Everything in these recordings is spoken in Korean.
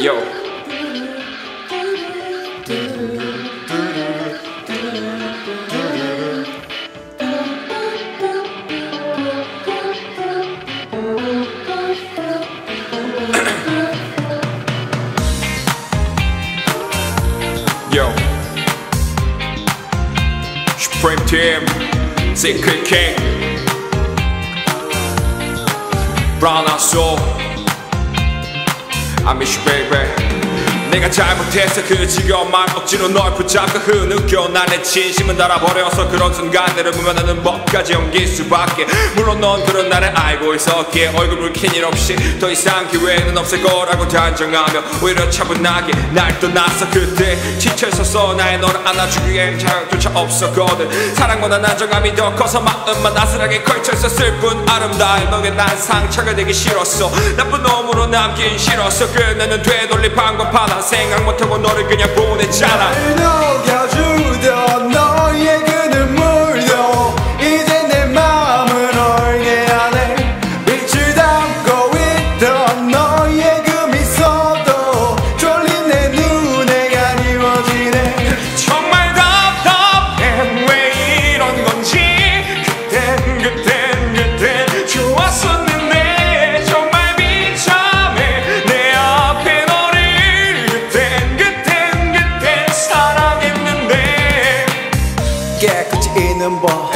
Yo. Yo. Supreme Team, King, Brown Soul. I miss you, Baby. 내가 잘못해서 그 지겨움만 억지로 널 붙잡고 흐느껴 난내 진심은 달아버려서 그런 순간들을 보면 나는 뭐까지 옮길 수밖에. 물론 넌 그런 나를 알고 있었기에 얼굴 붉힌 일 없이 더 이상 기회는 없을 거라고 단정하며 오히려 차분하게 날 떠났어. 그때 지쳐 있었어 나의 너를 안아주기엔 자격조차 없었거든. 사랑보다 난정함이 더 커서 마음만 아슬하게 걸쳐 있었을 뿐 아름다운 너의 난 상처가 되기 싫었어. 나쁜 놈으로 남긴 싫었어. 그녀는 되돌릴 방법 하나 생각 못하고 너를 그냥 보냈잖아 법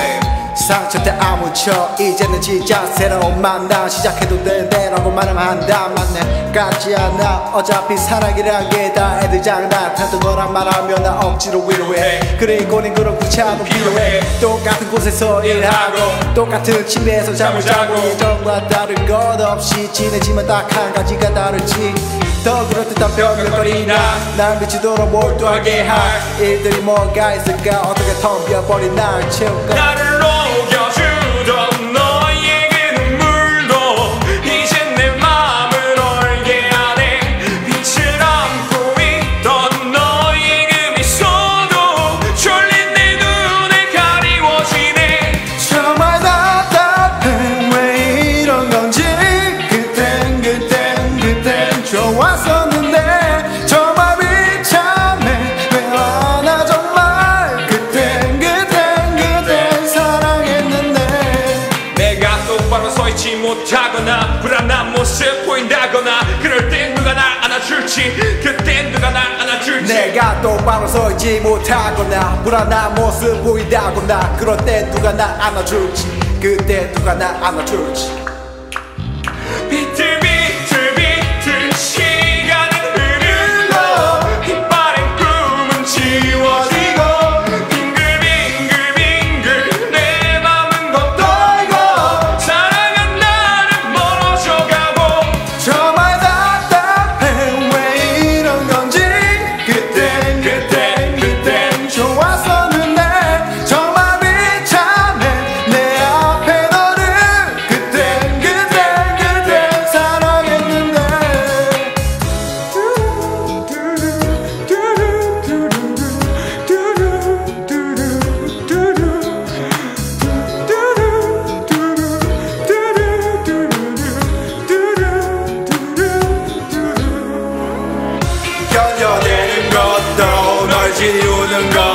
상처 때 아무 쳐. 이제는 진짜 새로운 만남 시작해도 되는데 라고 말을 한다. 맞네. 같지 않아 어차피 사랑이란 게 다 애들 장난 다도 너랑 말하면 나 억지로 위로해. 그래 이거는 그런 구차도 필요해. 똑같은 곳에서 일하고 똑같은 침대에서 잠을 자고 예전과 다른 것 없이 지내지만 딱 한 가지가 다르지 더 그럴듯한 변명거리나 날 미치도록 몰두하게 할 일들이 뭐가 있을까? 어떻게 텅비어버린 날 채울까? 나를 녹여 못하거나 불안한 모습 보인다거나 그럴 땐 누가 날 안아줄지 그땐 누가 날 안아줄지. 내가 똑바로 서있지 못하거나 불안한 모습 보인다거나 그럴 때 누가 날 안아줄지 그때 누가 날 안아줄지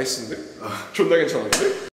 나이스인데? 존나 괜찮은데?